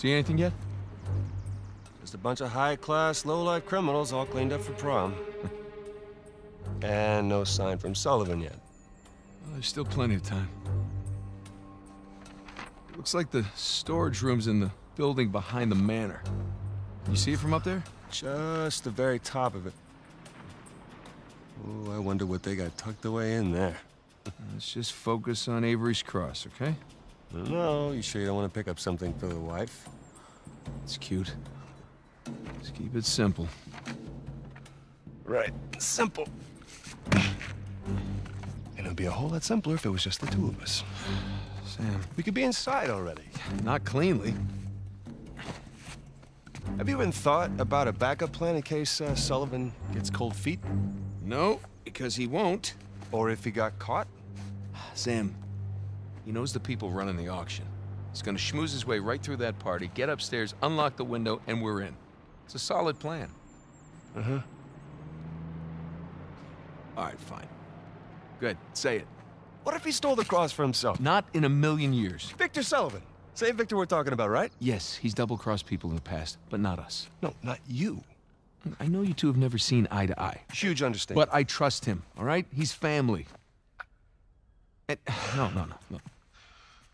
See anything yet? Just a bunch of high-class, low-life criminals all cleaned up for prom. and no sign from Sullivan yet. Well, there's still plenty of time. Looks like the storage room's in the building behind the manor. You see it from up there? Just the very top of it. Oh, I wonder what they got tucked away in there. Let's just focus on Avery's Cross, okay? No, you sure you don't want to pick up something for the wife? It's cute. Just keep it simple. Right. Simple. And it'd be a whole lot simpler if it was just the two of us. Sam, We could be inside already. not cleanly. Have you even thought about a backup plan in case uh, Sullivan gets cold feet? No, because he won't. Or if he got caught? Sam, he knows the people running the auction. He's gonna schmooze his way right through that party, get upstairs, unlock the window, and we're in. It's a solid plan. Uh-huh. All right, fine. Good, say it. What if he stole the cross for himself? Not in a million years. Victor Sullivan. Same Victor we're talking about, right? Yes, he's double-crossed people in the past, but not us. No, not you. I know you two have never seen eye to eye, Huge understanding. but I trust him, all right? He's family. And, no, no, no, no.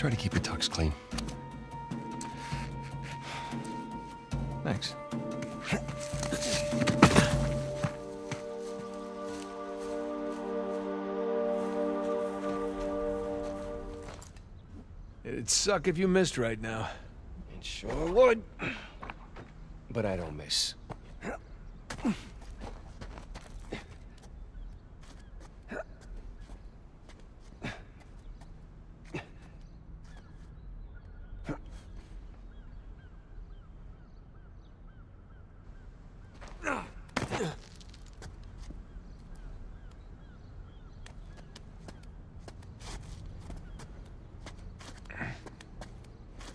Try to keep your tux clean. Thanks. It'd suck if you missed right now. It sure would. But I don't miss.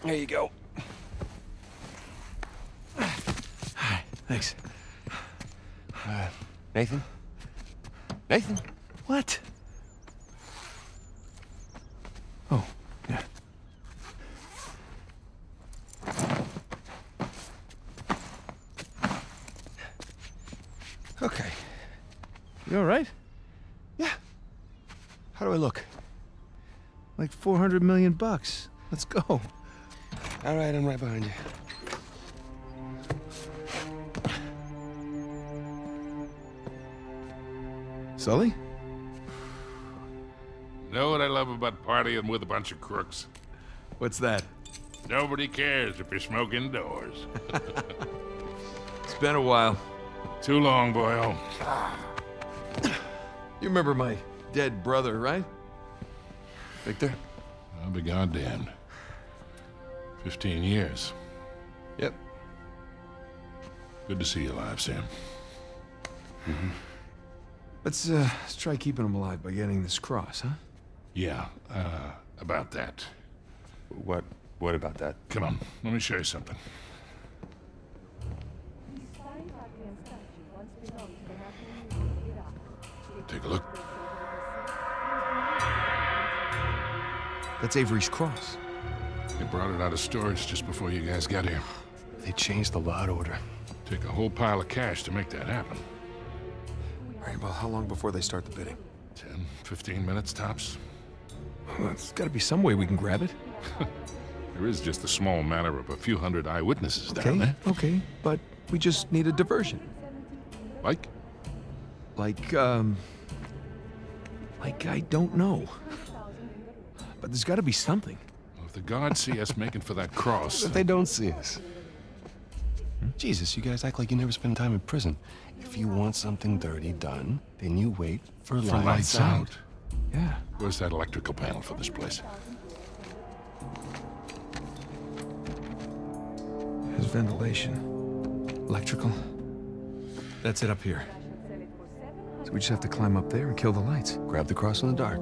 There you go. Thanks. Uh, Nathan? Nathan? What? Oh, yeah. Okay. You all right? Yeah. How do I look? Like 400 million bucks. Let's go. All right, I'm right behind you. Sully? Know what I love about partying with a bunch of crooks? What's that? Nobody cares if you smoke indoors. It's been a while. Too long, boyo. Oh. You remember my dead brother, right? Victor? I'll be goddamned. Fifteen years. Yep. Good to see you alive, Sam. Mm -hmm. Let's, uh, let's try keeping him alive by getting this cross, huh? Yeah, uh, about that. What? What about that? Come on, let me show you something. Take a look. That's Avery's cross. They brought it out of storage just before you guys got here. They changed the lot order. Take a whole pile of cash to make that happen. All right, well, how long before they start the bidding? 10, 15 minutes tops. Well, there's got to be some way we can grab it. There is just a small matter of a few hundred eyewitnesses down Okay, there. okay, but we just need a diversion. Like? Like, um... Like, I don't know. But there's got to be something. The guards see us making for that cross, If they don't see us. Jesus, you guys act like you never spend time in prison. If you want something dirty done, then you wait for, for lights, lights out. out. Yeah. Where's that electrical panel for this place? There's ventilation. Electrical. That's it up here. So we just have to climb up there and kill the lights. Grab the cross in the dark.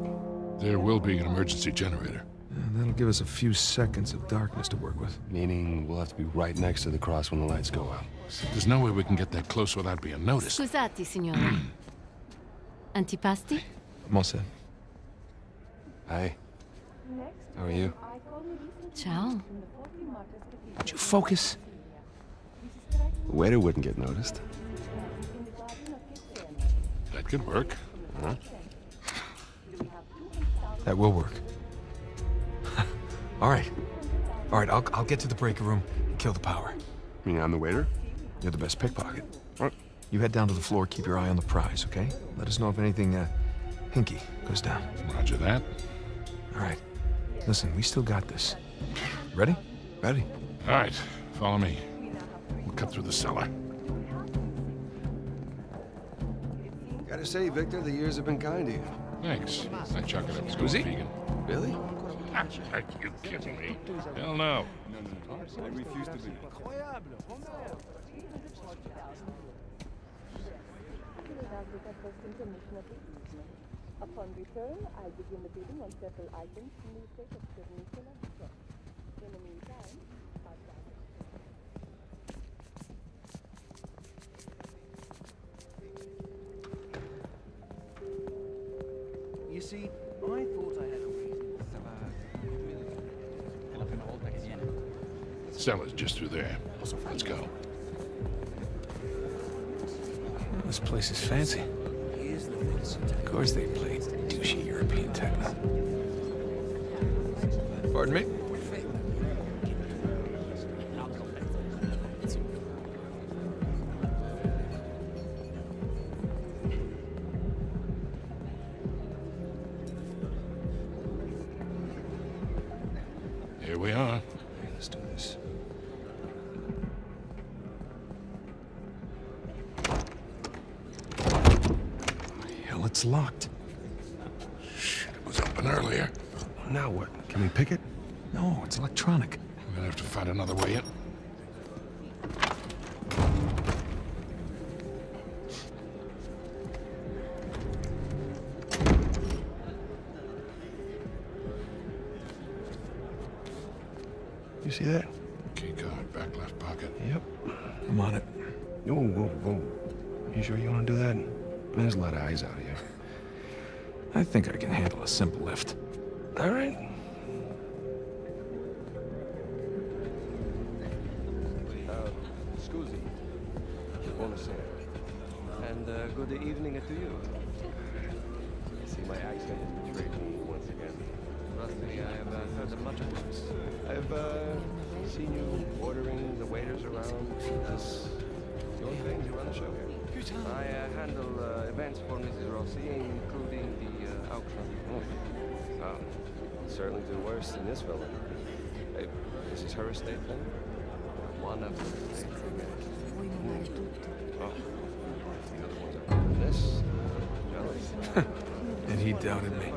There will be an emergency generator. And that'll give us a few seconds of darkness to work with. Meaning we'll have to be right next to the cross when the lights go out. There's no way we can get that close without being noticed. Scusate, signora. Antipasti? I'm all set. Hi. How are you? Ciao. Would you focus? The waiter wouldn't get noticed. That could work. That will work. All right. All right, I'll, I'll get to the breaker room and kill the power. I mean, I'm the waiter? You're the best pickpocket. What? You head down to the floor, keep your eye on the prize, okay? Let us know if anything, uh, hinky goes down. Roger that. All right. Listen, we still got this. Ready? Ready. All right, follow me. We'll cut through the cellar. Gotta say, Victor, the years have been kind to you. Thanks. I chuck it up. It's Scusi? vegan. Really? Are you kidding me? Hell no. I refuse to believe. Upon return, I'll begin the bidding on several items in the estate of Sir Cellar's just through there. Let's go. This place is fancy. Here's the thing, Of course they play douchey European techno. Pardon me? Earlier. Now what? Can we pick it? No, it's electronic. We're gonna have to find another way in. You see that? Key card, back left pocket. Yep. I'm on it. Whoa, whoa, whoa. You sure you want to do that? There's a lot of eyes out here. I think I can handle a simple lift. All right. Uh, scusi. Buonasera. And uh, good evening to you. I see my accent has betrayed me once again. Trust me, I have uh, heard much worse. I've uh, seen you ordering the waiters around. This the only thing you run the show here. I uh, handle uh, events for Mrs. Rossi, including the auction. Oh. Certainly do worse than this fella. Hey, this is her estate then? One of the estates, okay. Oh. The other ones are this. And he doubted me.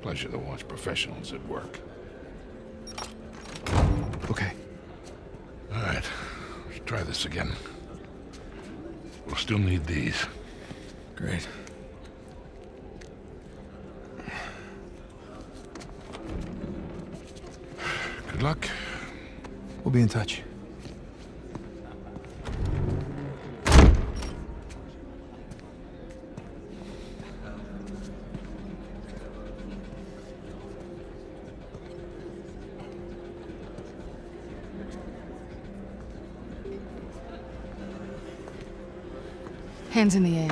Pleasure to watch professionals at work. Okay. All right, let's try this again. We'll still need these. Great. Good luck. We'll be in touch. Hands in the air.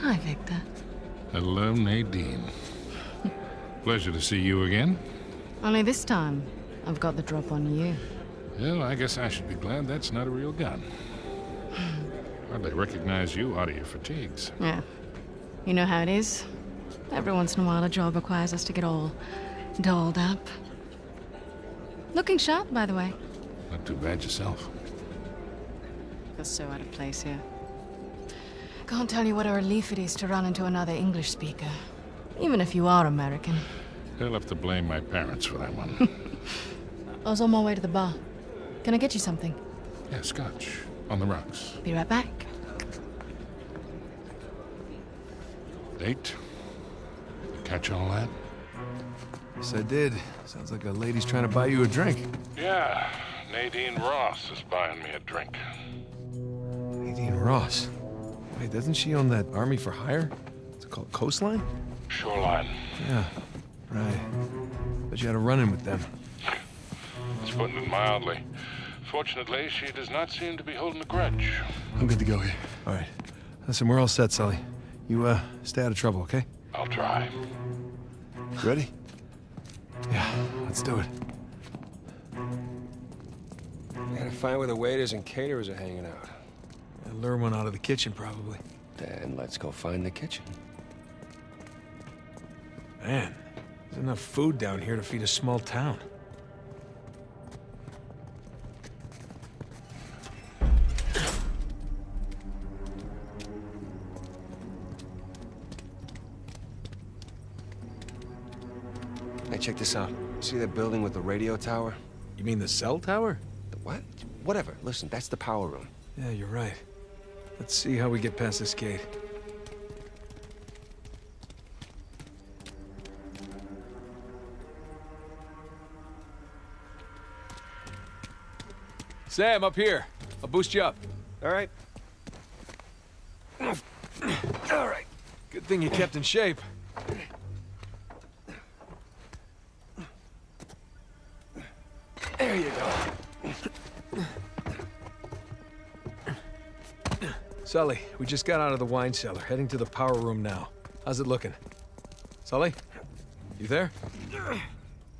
Hi, Victor. Hello, Nadine. Pleasure to see you again. Only this time, I've got the drop on you. Well, I guess I should be glad that's not a real gun. Hardly recognize you out of your fatigues. Yeah. You know how it is. Every once in a while, a job requires us to get all dolled up. Looking sharp, by the way. Not too bad yourself. Feel so out of place here. Can't tell you what a relief it is to run into another English speaker. Even if you are American. They'll have to blame my parents for that one. I was on my way to the bar. Can I get you something? yeah, scotch. On the rocks. Be right back. Date? Catch all that? Yes, I did. Sounds like a lady's trying to buy you a drink. Yeah, Nadine Ross is buying me a drink. Nadine Ross. Wait, doesn't she own that Army for Hire? It's called? Coastline? Shoreline. Yeah, right. But you had a run-in with them. It's putting it mildly. Fortunately, she does not seem to be holding a grudge. I'm good to go here. All right. Listen, we're all set, Sully. You, uh, stay out of trouble, okay? I'll try. Ready? Yeah, let's do it. Gotta find where the waiters and caterers are hanging out. And lure one out of the kitchen, probably. Then let's go find the kitchen. Man, there's enough food down here to feed a small town. Hey, check this out. See that building with the radio tower? You mean the cell tower? The what? Whatever. Listen, that's the power room. Yeah, you're right. Let's see how we get past this gate. Sam, up here. I'll boost you up. All right. All right. Good thing you kept in shape. Sully, we just got out of the wine cellar, heading to the power room now. How's it looking? Sully? You there?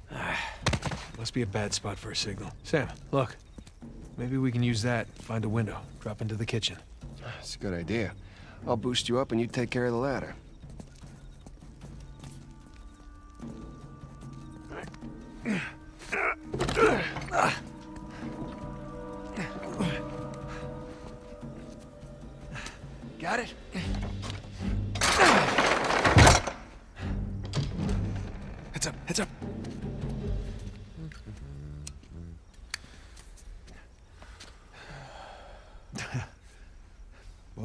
Must be a bad spot for a signal. Sam, look. Maybe we can use that, find a window, drop into the kitchen. That's a good idea. I'll boost you up and you take care of the ladder.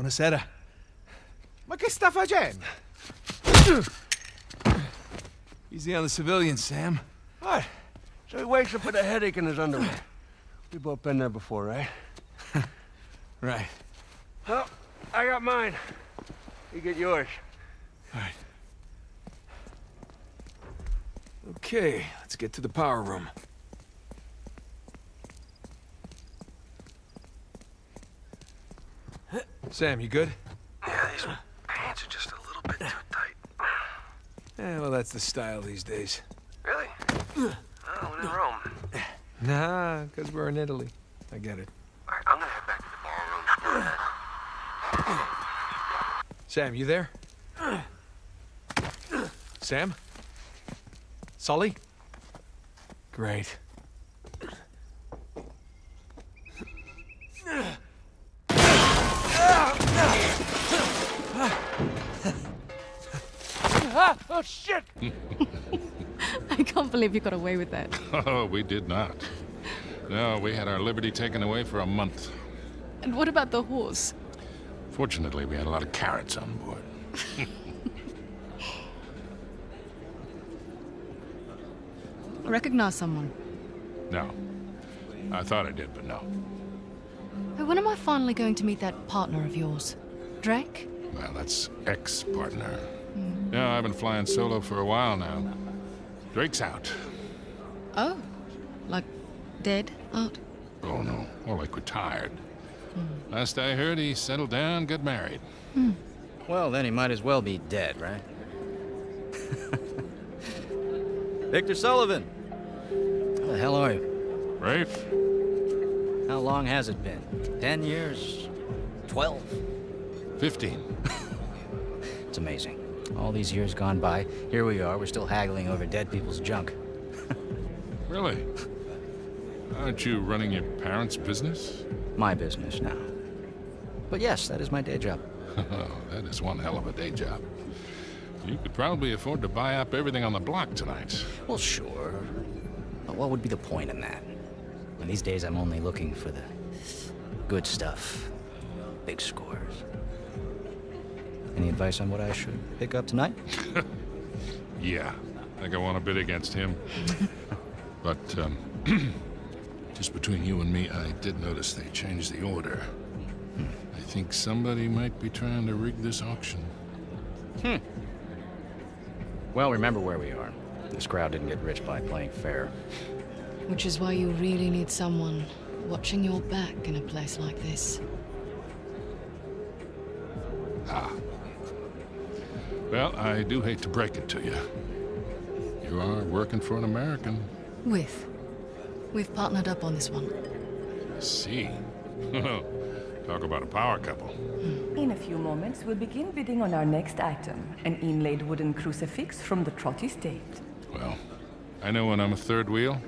Buonasera. Ma che sta facendo? Easy on the civilians, Sam. What? So he wakes up with a headache in his underwear. We both been there before, right? Right. Well, I got mine. You get yours. All right. Okay, let's get to the power room. Sam, you good? Yeah, these pants are just a little bit too tight. Yeah, well, that's the style these days. Really? Oh, in Rome. Nah, because we're in Italy. I get it. All right, I'm gonna head back to the ballroom. Sam, you there? Sam? Sully? Great. Believe you got away with that. Oh, we did not. No, we had our liberty taken away for a month. And what about the horse? Fortunately, we had a lot of carrots on board. Recognize someone. No. I thought I did, but no. Hey, When am I finally going to meet that partner of yours? Drake? Well, that's ex-partner. Mm. Yeah, I've been flying solo for a while now. Drake's out. Oh. Like dead out? Oh, no. More like retired. Hmm. Last I heard, he settled down, got married. Hmm. Well, then he might as well be dead, right? Victor Sullivan! How the hell are you? Rafe? How long has it been? Ten years? Twelve? 15. It's amazing. All these years gone by, here we are, we're still haggling over dead people's junk. Really? Aren't you running your parents' business? My business now. But yes, that is my day job. Oh, that is one hell of a day job. You could probably afford to buy up everything on the block tonight. Well, sure. But what would be the point in that? When these days I'm only looking for the good stuff. Big scores. Any advice on what I should pick up tonight? Yeah, I think I want to bid against him. but, um, just between you and me, I did notice they changed the order. I think somebody might be trying to rig this auction. Hmm. Well, remember where we are. This crowd didn't get rich by playing fair. Which is why you really need someone watching your back in a place like this. Well, I do hate to break it to you. You are working for an American. With. We've partnered up on this one. I see. Talk about a power couple. Hmm. In a few moments, we'll begin bidding on our next item an inlaid wooden crucifix from the Trott estate. Well, I know when I'm a third wheel.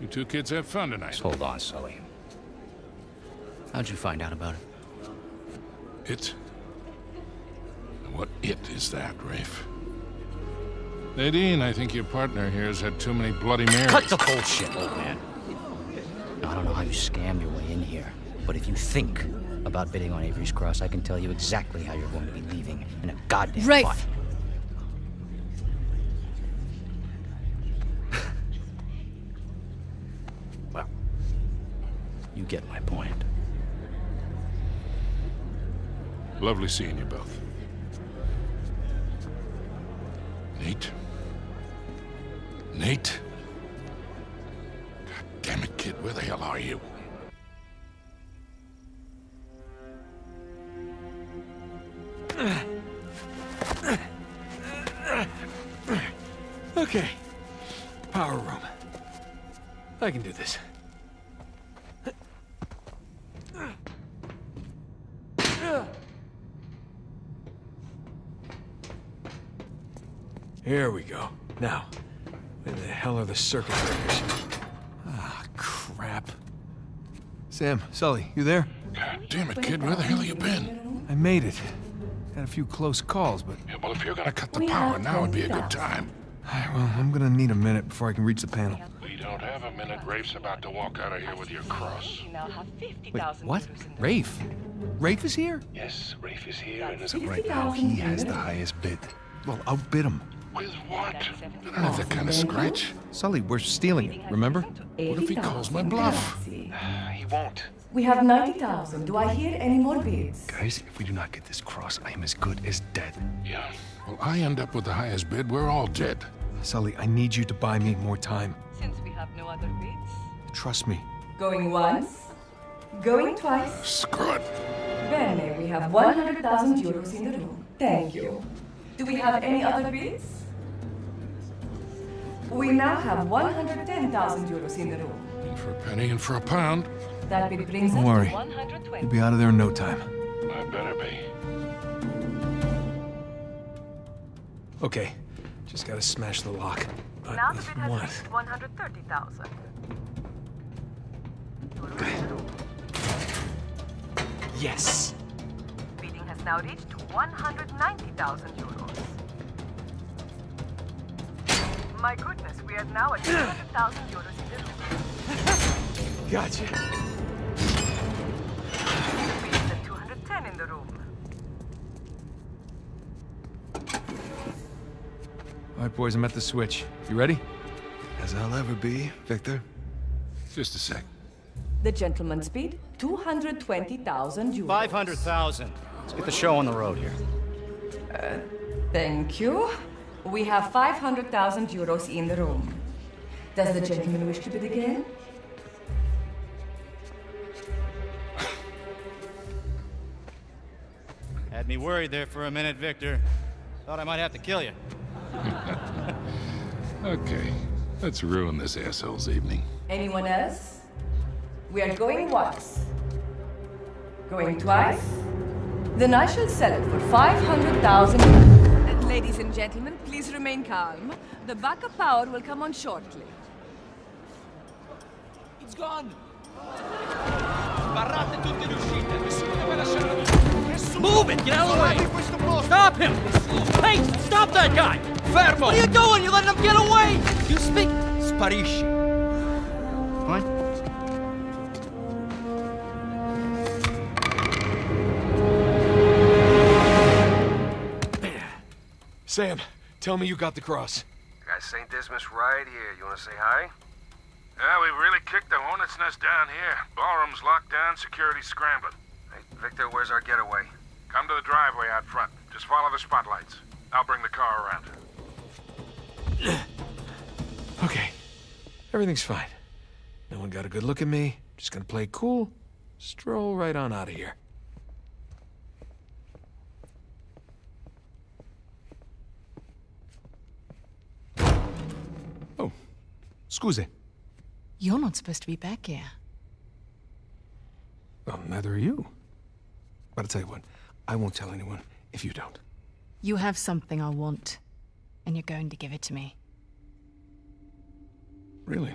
You two kids have fun tonight. Just hold on, Sully. How'd you find out about it? It? What it is that, Rafe? Nadine, I think your partner here has had too many Bloody Marys. Cut the bullshit, old man. I don't know how you scammed your way in here, but if you think about bidding on Avery's Cross, I can tell you exactly how you're going to be leaving in a goddamn Rafe! body. well, you get my point. Lovely seeing you both. Nate? Nate? God damn it, kid, where the hell are you? Okay. Power room. I can do this. Here we go. Now, where the hell are the circuit breakers? Ah, crap. Sam, Sully, you there? God damn it, kid, where the hell have you been? I made it. Had a few close calls, but Yeah, well, if you're gonna cut the power, have now would be a good 20,000. time. well, I'm gonna need a minute before I can reach the panel. We don't have a minute. Rafe's about to walk out of here with your cross. We now have Wait, 50,000 what? euros in Rafe? Rafe is here? Yes, Rafe is here and as That's of right now, he has the highest bid. Well, outbid him. With what? I don't have that kind of scratch. Sully, we're stealing it, remember? What if he calls my bluff? He won't. We have 90,000. Do I hear any more bids? Guys, if we do not get this cross, I am as good as dead. Yeah. Well, I end up with the highest bid. We're all dead. Sully, I need you to buy me more time. Since we have no other bids. Trust me. Going once. Going twice. Screw it. Bene, we have 100,000 euros in the room. Thank you. Do we have any other bids? We now have 110,000 euros in the room. In for a penny and for a pound. That bid brings Don't worry. to 120. You'll be out of there in no time. I better be. Okay, just gotta smash the lock. But Now the bid has what? reached 130,000. Yes! Bidding has now reached 190,000 euros. My goodness, we are now at 200,000 euros in the room. Gotcha. Bids at 210 in the room. All right, boys, I'm at the switch. You ready? As I'll ever be, Victor. Just a sec. The gentleman's speed, 220,000 euros. 500,000. Let's get the show on the road here. Uh, thank you. We have 500,000 euros in the room. Does the gentleman wish to bid again? Had me worried there for a minute, Victor. Thought I might have to kill you. Okay. Let's ruin this asshole's evening. Anyone else? We are going once. Going twice? Then I shall sell it for 500,000 euros. Ladies and gentlemen, please remain calm. The backup power will come on shortly. It's gone! Sbarrate tutte le uscite, nessuno deve lasciare... Nessuno! Move it! Get out of the way! Stop him! Hey! Stop that guy! Fermo! What are you doing? You letting him get away! You speak... Sparisci. Sam, tell me you got the cross. I Got St. Dismas right here. You want to say hi? Yeah, we've really kicked the hornet's nest down here. Ballroom's locked down, security scrambling. Hey, Victor, where's our getaway? Come to the driveway out front. Just follow the spotlights. I'll bring the car around. Okay. Everything's fine. No one got a good look at me. Just gonna play cool. Stroll right on out of here. Oh. Scusi. You're not supposed to be back here. Well, neither are you. But I'll tell you what. I won't tell anyone if you don't. You have something I want, and you're going to give it to me. Really?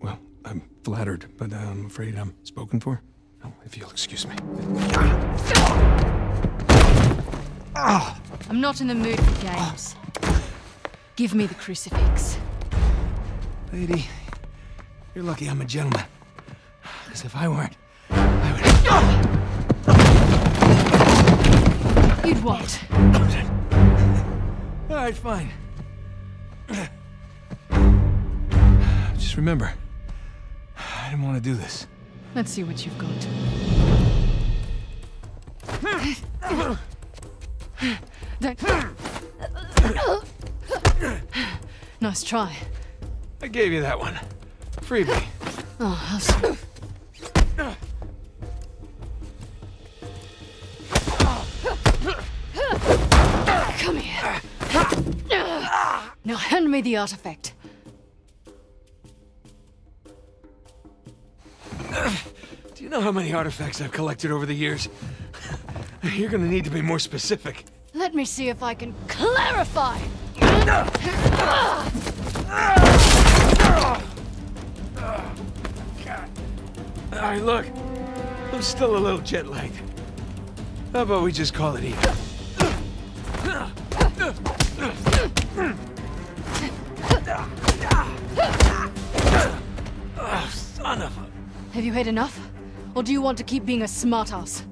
Well, I'm flattered, but I'm afraid I'm spoken for. Oh, if you'll excuse me. I'm not in the mood for games. Give me the crucifix. Lady, you're lucky I'm a gentleman. Because if I weren't, I would... You'd what? All right, fine. Just remember, I didn't want to do this. Let's see what you've got. nice try. I gave you that one. Freebie. Oh, how sweet. Come here. Now hand me the artifact. Do you know how many artifacts I've collected over the years? You're gonna need to be more specific. Let me see if I can clarify. Ah! All right, look. I'm still a little jet lagged. How about we just call it even? Oh, son of a... Have you had enough? Or do you want to keep being a smartass?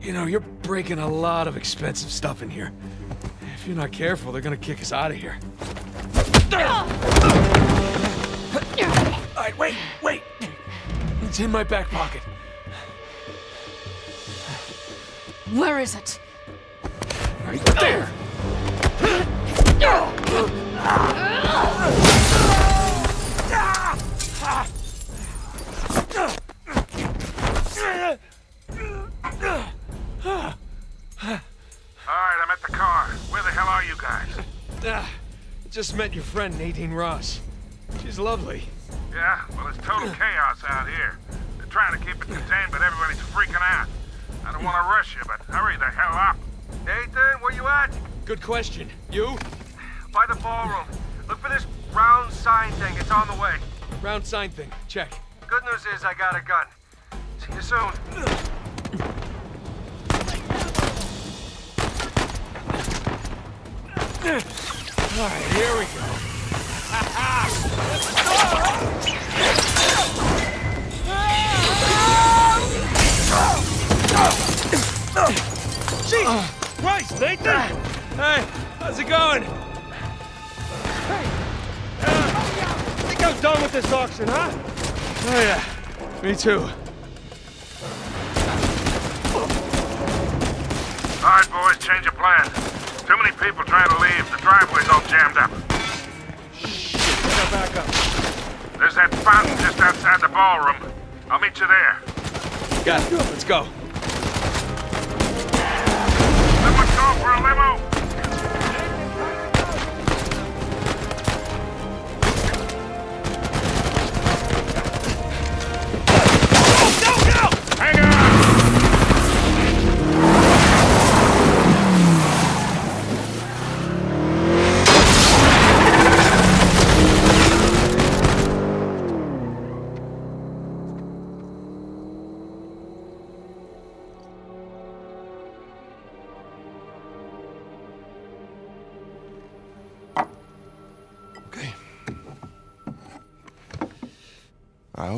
You know, you're breaking a lot of expensive stuff in here. If you're not careful, they're gonna kick us out of here. All right, wait, wait. It's in my back pocket. Where is it? Right there. Just met your friend Nadine Ross. She's lovely. Yeah, well, it's total chaos out here. They're trying to keep it contained, but everybody's freaking out. I don't want to rush you, but hurry the hell up. Nathan, where you at? Good question. You? By the ballroom. Look for this round sign thing. It's on the way. Round sign thing. Check. Good news is I got a gun. See you soon. All right, here we go. Jesus Christ, Nathan! Hey, how's it going? Uh, I think I'm done with this auction, huh? Oh yeah, me too. People trying to leave. The driveway's all jammed up. Gotta back up. There's that fountain just outside the ballroom. I'll meet you there. Got it. Let's go. Someone call for a limo.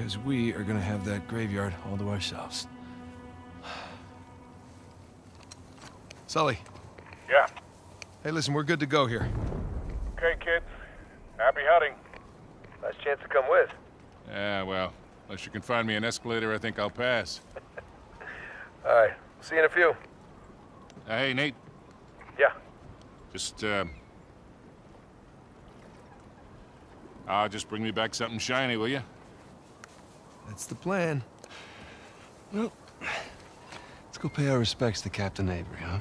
Because we are gonna have that graveyard all to ourselves. Sully. Yeah. Hey, listen, we're good to go here. Okay, kids. Happy hunting. Nice chance to come with. Yeah, well, unless you can find me an escalator, I think I'll pass. All right. See you in a few. Uh, hey, Nate, Yeah. just, uh... Ah, just bring me back something shiny, will you? That's the plan. Well, let's go pay our respects to Captain Avery, huh?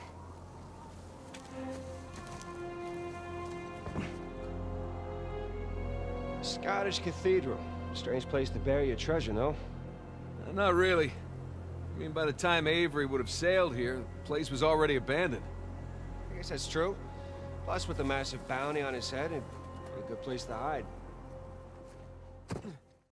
Scottish Cathedral. Strange place to bury your treasure, no? Uh, not really. I mean, by the time Avery would have sailed here, the place was already abandoned. I guess that's true. Plus, with the massive bounty on his head, it'd be a good place to hide.